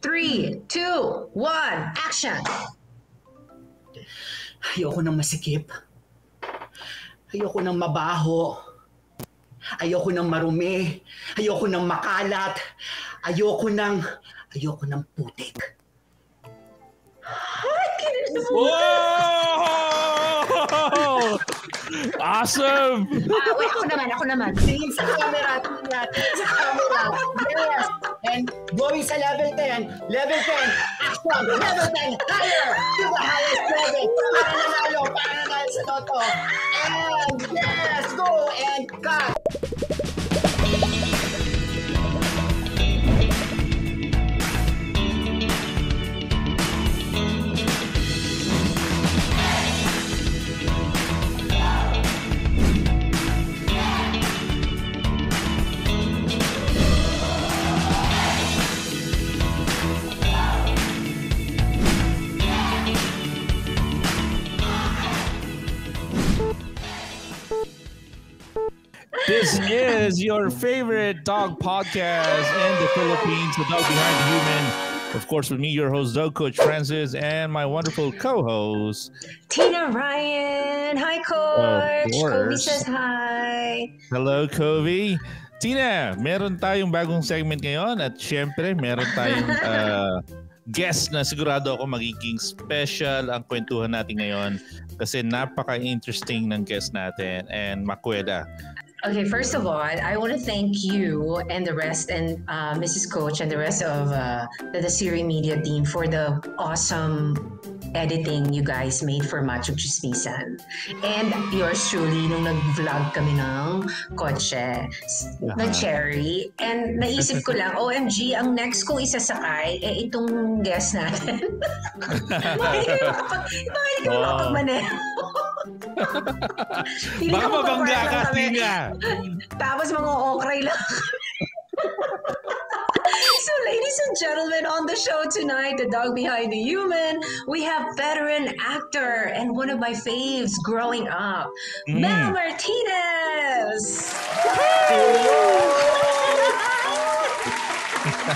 Three, two, one, action! Ayoko ng masikip. Ayoko ng mabaho. Ayoko ng marumi. Ayoko ng makalat. Ayoko ng... Ayoko ng putik. Whoa! awesome! Ah, wait, ako naman, ako naman. Tingin sa camera, tingin tingin sa camera. Yes! And going sa level 10, level 10, action! Level 10, higher! To the highest This is your favorite dog podcast in the Philippines, The Dog Behind the Human. Of course, with me, your host, Dog Coach Francis, and my wonderful co-host, Tina Ryan. Hi, Coach. Kobe says hi. Hello, Kobe. Tina, meron tayong bagong segment ngayon at syempre, meron tayong uh, guest na sigurado ako magiging special ang kwentuhan natin ngayon kasi napaka-interesting ng guest natin and makwela. Okay, first of all, I want to thank you and the rest, and uh, Mrs. Coach and the rest of uh, the, the Siri Media team for the awesome editing you guys made for Macho Chismisan. And yours truly, nung nag-vlog kami ng kotse, ng Aha. cherry. And naisip ko lang, OMG, ang next kong isasakay, eh itong guest natin. Bakit Oh. makapagmaneho? Baka mabangga ka. Tina! Tapos mga okray lang. so, ladies and gentlemen, on the show tonight, the dog behind the human, we have veteran actor and one of my faves growing up, Mm. Mel Martinez.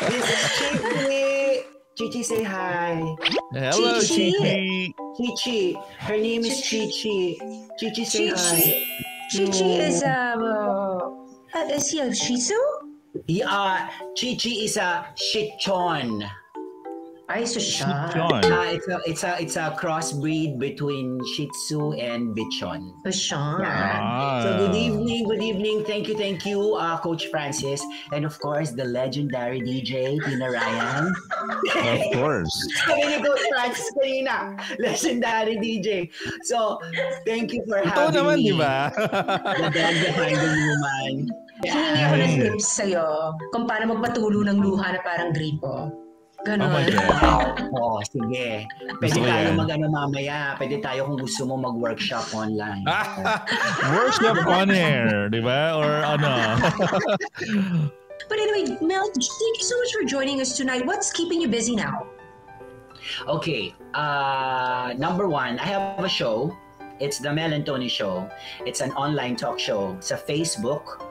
This is Chichi! Chichi, say hi! Hello, Chichi. Chichi! Chichi! Her name is Chichi! Chichi, say hi! Chichi, Chichi is um, uh, uh, is he a Shih Tzu? Yeah, Chichi is a Shichon. Ay, so siya. Uh, it's a it's a it's a crossbreed between Shih Tzu and Bichon. So siya. Ah. So good evening, good evening. Thank you, thank you, uh, Coach Francis, and of course the legendary DJ Tina Ryan. Of course. Sabi ni Coach Francis kanina, legendary DJ. So thank you for Ito having naman, me. di ba? The dog behind the woman. Hihingi ako ng tips sa'yo kung paano magpatulo ng luha na parang gripo. Ganon. Oh my God. Oo, sige. Pwede Gusto tayo yan. mag-ano mamaya. Pwede tayo kung gusto mo mag-workshop online. Workshop on air, di ba? Or ano? But anyway, Mel, thank you so much for joining us tonight. What's keeping you busy now? Okay. Uh, number one, I have a show. It's the Mel and Tony Show. It's an online talk show sa Facebook.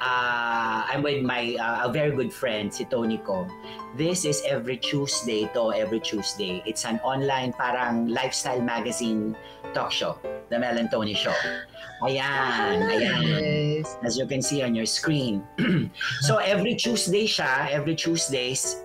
Uh, I'm with my uh, a very good friend, si Tony ko. This is every Tuesday to every Tuesday. It's an online parang lifestyle magazine talk show. The Mel and Tony Show. Ayan, ayan. Yes. as you can see on your screen. so every Tuesday siya, every Tuesdays,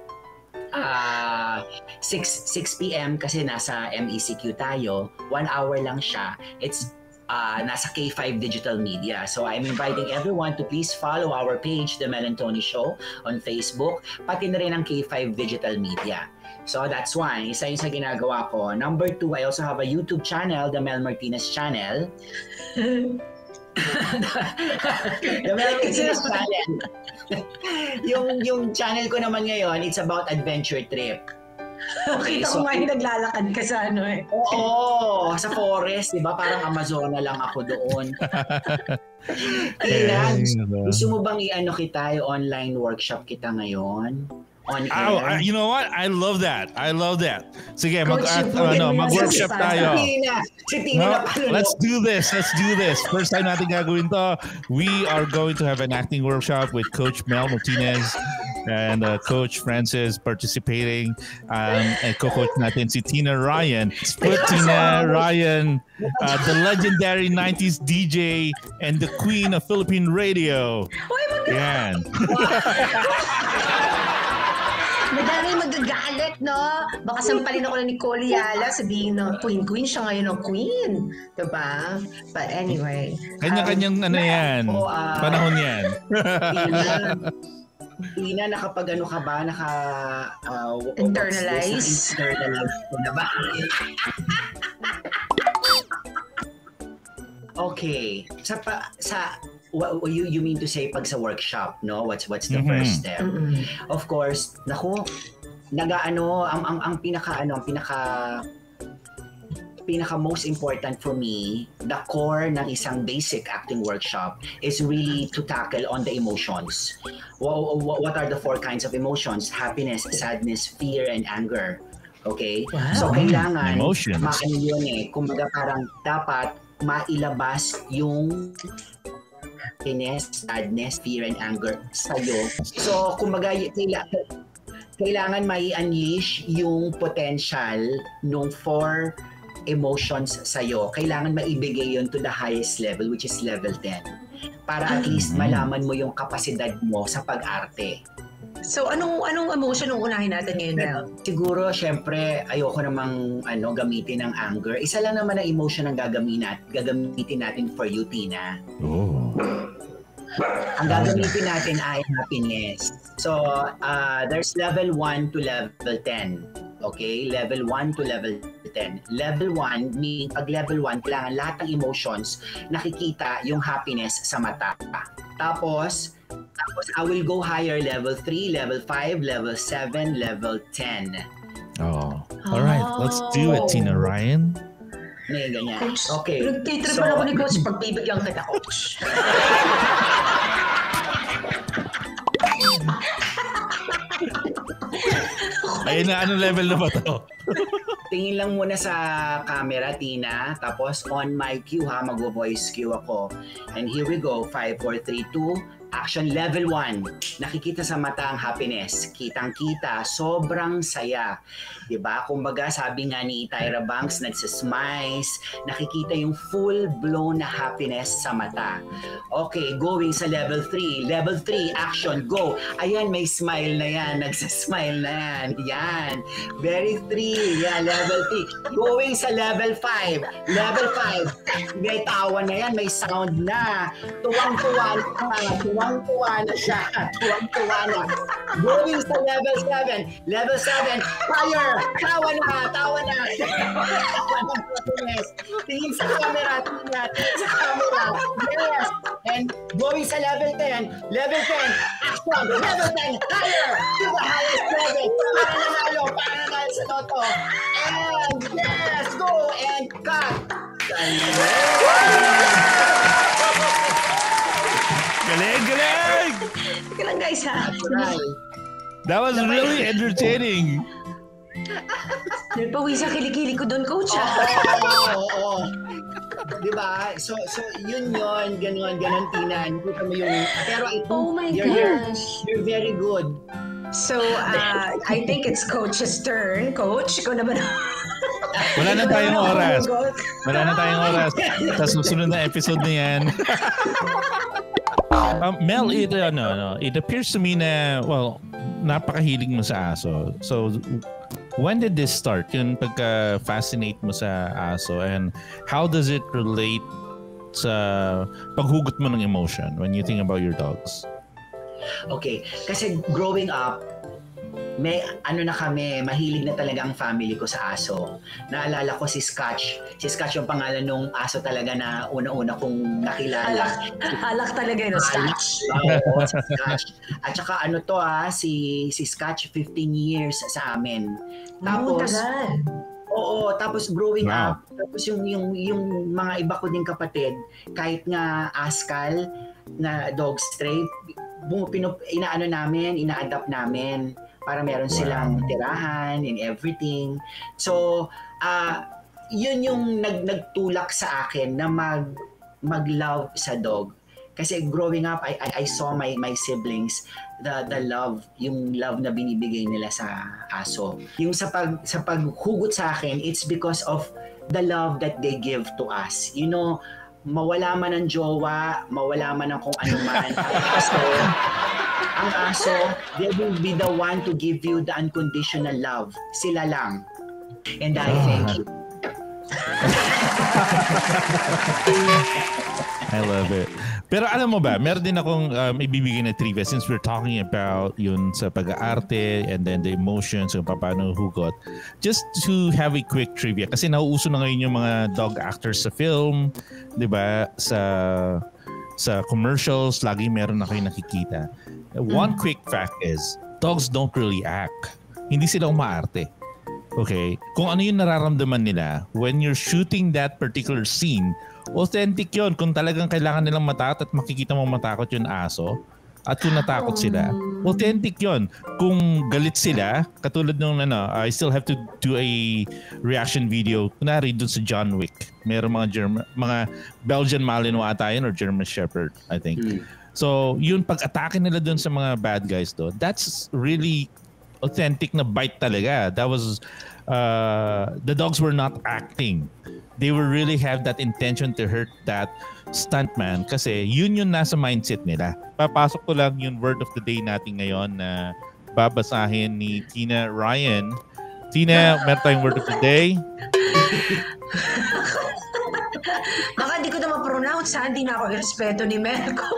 ah 6, 6 p.m. kasi nasa MECQ tayo, one hour lang siya. It's ah, nasa K5 Digital Media. So I'm inviting everyone to please follow our page, The Mel and Tony Show, on Facebook, pati na rin ang K5 Digital Media. So that's one. Isa yun sa ginagawa ko. Number two, I also have a YouTube channel, The Mel Martinez Channel. the Mel Martinez Channel. yung, yung channel ko naman ngayon, it's about adventure trip. Kita ko nga yung naglalakad ka sa ano eh. Oo, sa forest, di ba? Parang Amazona lang ako doon. Gusto, diba? gusto mo bang i-ano kita, online workshop kita ngayon? On Oh? I- you know what? I love that. I love that. Sige, mag, Coach, yung ano, yung mag-workshop sa tayo. Si Tina, si Tina No, let's do this. Let's do this. First time natin gagawin to. We are going to have an acting workshop with Coach Mel Martinez. And uh, Coach Francis participating. Um, and co-coach natin si Tina Ryan. Put Tina Ryan, uh, the legendary 90s DJ and the queen of Philippine radio. Yan. Madami magagalit, no? Baka sampalin ako na ni Nicole Yala, sabihin na queen queen siya ngayon ng queen. Diba? But anyway. Kanya-kanyang um, ano yan. Oh, ah, Panahon yan. Tina, nakapag ano ka ba? Naka... Uh? Internalize? Internalize ko na ba? okay. Sa, pa, sa what, what you, you mean to say pag sa workshop, no? What's what's the Mhm. first step? Mm-mm. Of course, naku, nagaano ang ang ang pinaka ano, ang pinaka pinaka most important for me, the core ng isang basic acting workshop is really to tackle on the emotions. What, what are the four kinds of emotions? Happiness, sadness, fear, and anger. Okay? Wow. So, kailangan, Emotions. maano yun eh, kumbaga parang dapat mailabas yung happiness, sadness, fear, and anger sa'yo. So, kumbaga, kailangan mai unleash yung potential nung four emotions sa'yo. Kailangan maibigay yun to the highest level, which is level 10. Para at least Mhm. malaman mo yung kapasidad mo sa pag-arte. So, anong anong emotion ang unahin natin ngayon, Mel? Siguro, syempre, ayoko namang ano, gamitin ng anger. Isa lang naman ang emotion ang gagamitin, nat- gagamitin natin for you, Tina. Oh. Ang gagamitin natin ay happiness. So, uh, there's level 1 to level 10. Okay? Level 1 to level 10. Level 1, meaning pag level 1, kailangan lahat ng emotions nakikita yung happiness sa mata. Tapos, tapos I will go higher, level 3, level 5, level 7, level 10. Oh. All right, let's do it, Tina Ryan. May ganyan. Coach, Okay. pinagtitripan ako ni Coach pag bibigyan kita, Coach. Ayun na, anong level na ba to? Tingin lang muna sa camera, Tina. Tapos on my cue ha, mag-voice cue ako. And here we go. 5, 4, 3, 2. Action level 1. Nakikita sa mata ang happiness. Kitang-kita. Sobrang saya. 'Di ba? Kumbaga, sabi nga ni Tyra Banks, nagsismiles. Nakikita yung full-blown na happiness sa mata. Okay, going sa level 3. Level 3, action, go. Ayan, may smile na yan. Nagsismile na yan. Yan. Very 3. Yeah, level 3. Going sa level 5. Level 5. May tawa na yan. May sound na. Tuwang-tuwa na. Tuwang-tuwa na siya. Tuwang-tuwa na. Going sa level 7. Level 7. Fire! Tawa na. Tawa na. yes. Tingin sa camera. Tingin, tingin sa camera. Yes. And going sa level 10. Level 10. Action. Level 10. Higher. To the highest level. Para nanalo. Para nanalo sa loto. And yes. Go. And cut. Galing, galing! Teka lang guys ha. That was really entertaining. Nagpawis ang kilikili ko doon, Coach ha. Oo, oo, oo. Di ba? So, so yun yun, ganun, ganun, Tina. Nakita mo yung, pero ito, Oh my you're, you're, gosh. you're very good. So, uh, I think it's Coach's turn. Coach, ikaw naman. Wala na tayong oras. Wala na tayong oras. Sa susunod na episode na yan. um, Mel, it, ano, ano, it appears to me na, well, napakahilig mo sa aso. So, when did this start? Yung pagka-fascinate mo sa aso and how does it relate sa paghugot mo ng emotion when you think about your dogs? Okay, kasi growing up, may ano na kami, mahilig na talaga ang family ko sa aso. Naalala ko si Scotch. Si Scotch yung pangalan nung aso talaga na una-una kong nakilala. Halak, halak talaga yun, Scotch. Oo, si Scotch. At saka ano to ah, si, si Scotch 15 years sa amin. Tapos, Tapos, Oo, tapos growing Wow. up, tapos yung, yung, yung mga iba ko ding kapatid, kahit nga askal na dog stray, bu- pinu, inaano namin, ina-adapt namin para meron Wow. silang tirahan and everything. So, ah yun yung nag, nagtulak sa akin na mag mag-love sa dog. Kasi growing up, I, I, I saw my, my siblings the the love, yung love na binibigay nila sa aso. Yung sa pag sa paghugot sa akin, it's because of the love that they give to us. You know, mawala man ang jowa, mawala man ang kung ano man. so, ang aso, they will be the one to give you the unconditional love. Sila lang. And I thank you. I love it. Pero alam mo ba, meron din akong um, ibibigay na trivia since we're talking about yun sa pag-aarte and then the emotions, yung paano hugot. Just to have a quick trivia kasi nauuso na ngayon yung mga dog actors sa film, 'di ba? Sa sa commercials, lagi meron na kayo nakikita. One quick fact is, dogs don't really act. Hindi sila umaarte. Okay? Kung ano yung nararamdaman nila when you're shooting that particular scene, authentic yon Kung talagang kailangan nilang matakot at makikita mo matakot yung aso, at kung natakot sila, authentic yon Kung galit sila, katulad nung ano, I still have to do a reaction video, kunwari dun sa John Wick. Meron mga German, mga Belgian Malinois ata yun or German Shepherd, I think. Hmm. So, yun, pag-atake nila dun sa mga bad guys do, that's really authentic na bite talaga. That was uh, the dogs were not acting. They were really have that intention to hurt that stuntman kasi yun yung nasa mindset nila. Papasok ko lang yung word of the day natin ngayon na babasahin ni Tina Ryan. Tina, meron tayong word of the day. Baka di ko na ma-pronounce, ha? Hindi na ako irespeto ni Melco.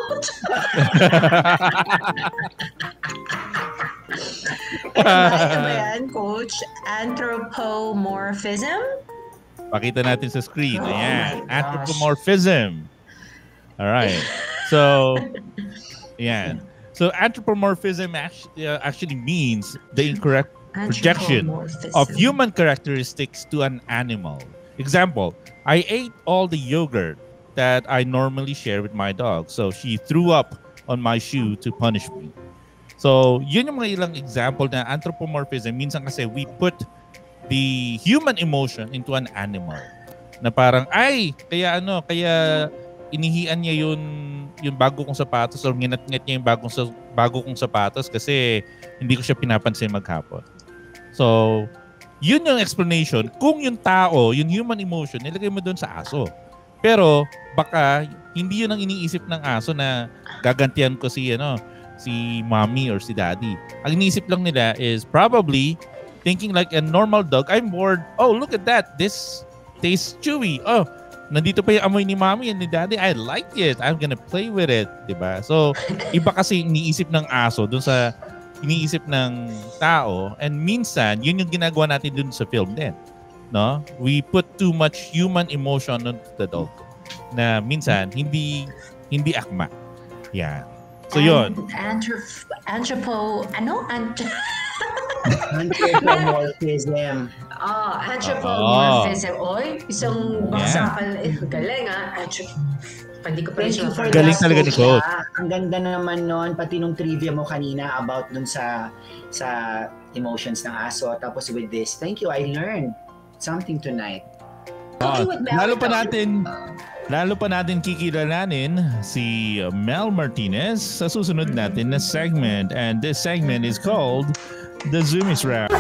ano ba yan, Coach? Anthropomorphism? Pakita natin sa screen. Oh Ayan. Anthropomorphism. All right. So, ayan. So, anthropomorphism actually, uh, actually means the incorrect projection of human characteristics to an animal. Example, I ate all the yogurt that I normally share with my dog. So she threw up on my shoe to punish me. So, yun yung mga ilang example na anthropomorphism. Minsan kasi we put the human emotion into an animal. Na parang, ay, kaya ano, kaya inihian niya yun yung bago kong sapatos or nginat-ngat niya yung bagong, bago kong sapatos kasi hindi ko siya pinapansin maghapon. So, yun yung explanation. Kung yung tao, yung human emotion, nilagay mo doon sa aso. Pero, baka hindi yun ang iniisip ng aso na gagantihan ko si ano, si mommy or si daddy. Ang iniisip lang nila is probably thinking like a normal dog, I'm bored. Oh, look at that. This tastes chewy. Oh, nandito pa yung amoy ni mommy and ni daddy. I like it. I'm gonna play with it. ba? Diba? So, iba kasi iniisip ng aso dun sa iniisip ng tao. And minsan, yun yung ginagawa natin dun sa film din. No? We put too much human emotion on the dog na minsan hindi hindi akma. Yan. So yun. Antrop- anthropo, ano? Ant- anthropomorphism. Oh, anthropomorphism. Oh. Oy, isang baksakan. Yeah. Eh, galing ah. Anthrop- hindi ko Thank you for Galing talaga ni Coach. Ang ganda naman noon, pati nung trivia mo kanina about dun sa sa emotions ng aso. Tapos with this, thank you, I learned something tonight. Oh, lalo pa natin Lalo pa natin kikilalanin si Mel Martinez sa susunod natin na segment. And this segment is called The Zoomies Round.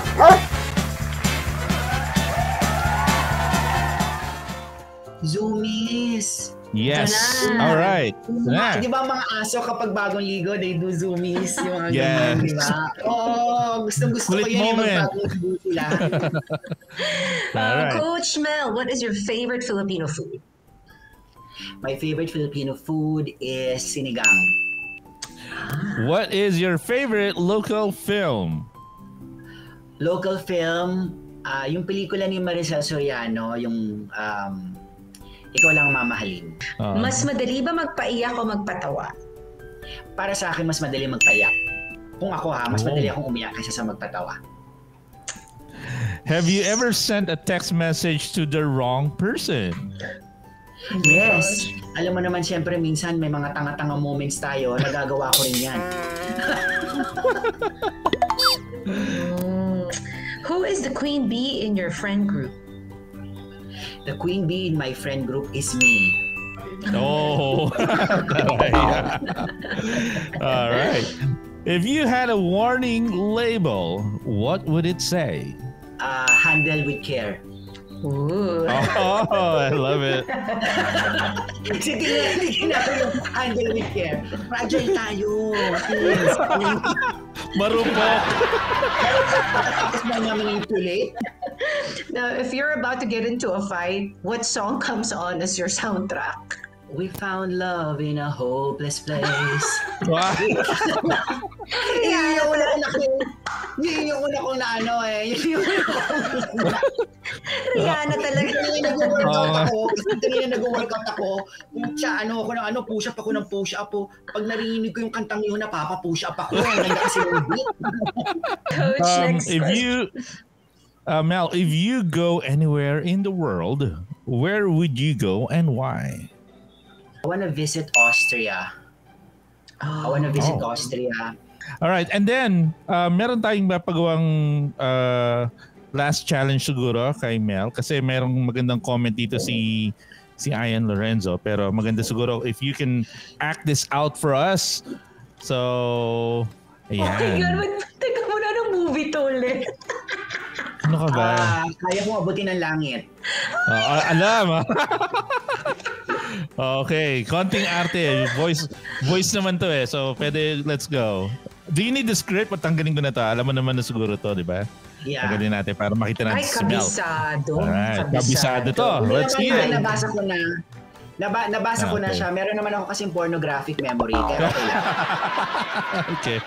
Zoomies! Yes. All right. Na. Di ba mga aso kapag bagong ligo, they do zoomies, yung mga yes. ganyan, di ba? Oo, oh, gustong gusto ko yun yung magbagong ligo sila. uh, Coach Mel, what is your favorite Filipino food? My favorite Filipino food is sinigang. What is your favorite local film? Local film, uh, yung pelikula ni Maricel Soriano, yung um, Ikaw Lang Mamahalin. Uh, mas madali ba magpaiyak o magpatawa? Para sa akin, mas madali magpaiyak. Kung ako ha, mas oh. madali akong umiyak kaysa sa magpatawa. Have you ever sent a text message to the wrong person? Yes. Alam mo naman siyempre minsan may mga tanga-tanga moments tayo. Nagagawa ko rin yan. Who is the queen bee in your friend group? The queen bee in my friend group is me. Oh. All right. If you had a warning label, what would it say? Uh, handle with care. Ooh. Oh, I love it. Kasi tingnan natin yung handle with care. Fragile tayo. Yes. Marupok. Tapos manipulate. Now, if you're about to get into a fight, what song comes on as your soundtrack? We found love in a hopeless place. Wow. Iiyak ko na kung na Iiyak ko na kung na ano eh. Ko na Rihanna talaga. Kanina nag-workout ako. Kanina nag-workout ako. Siya, ano ako ng ano, push up ako ng push up po. Pag narinig ko yung kantang yun, napapa-push up ako. Ang ganda kasi yung beat. Coach, Um, next if question. you, uh, Mel, if you go anywhere in the world, where would you go and why? I wanna visit Austria. I wanna visit Oh. Austria. All right, and then uh, meron tayong mapagawang uh, last challenge siguro kay Mel kasi merong magandang comment dito si si Ian Lorenzo pero maganda siguro if you can act this out for us. So, Oh my God, ayan. teka muna ng movie to ulit. Ano ka ba? Ah, kaya ko abutin ng langit. Oh, alam. ah. okay, konting arte. Voice voice naman to eh. So, pwede, let's go. Do you need the script? Patanggalin ko na to. Alam mo naman na siguro to, di ba? Yeah. Tanggalin natin para makita natin Ay, si Mel. kabisado. Alright, kabisado to. Let's hear it. Nabasa ko na. Naba, nabasa ko na Okay. siya. Meron naman ako kasing pornographic memory. Kaya okay lang. okay,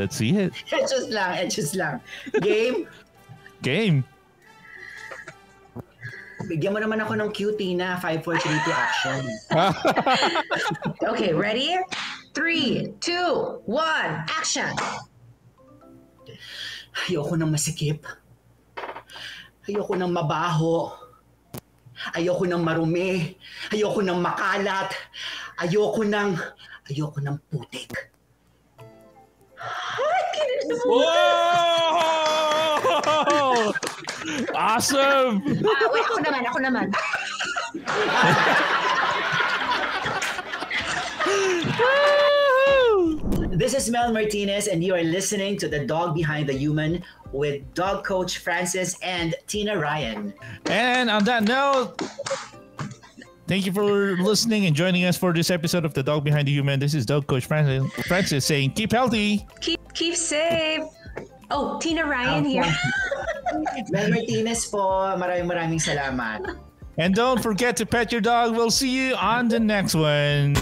let's see it. Etchos lang, etchos lang. Game? Game. Bigyan mo naman ako ng cutie na 5, 4, 3, 2 action. Okay, ready? Three, two, one, action! Ayoko ng masikip. Ayoko ng mabaho. Ayoko ng marumi. Ayoko ng makalat. Ayoko ng... Ayoko ng putik. Whoa! Awesome! Ah, wait, ako naman, ako naman. This is Mel Martinez, and you are listening to The Dog Behind the Human with dog coach Francis and Tina Ryan. And on that note, thank you for listening and joining us for this episode of The Dog Behind the Human. This is Dog Coach Francis, Francis saying, keep healthy. Keep, keep safe. Oh, Tina Ryan here. Mel Martinez po, maraming maraming salamat. And don't forget to pet your dog. We'll see you on the next one.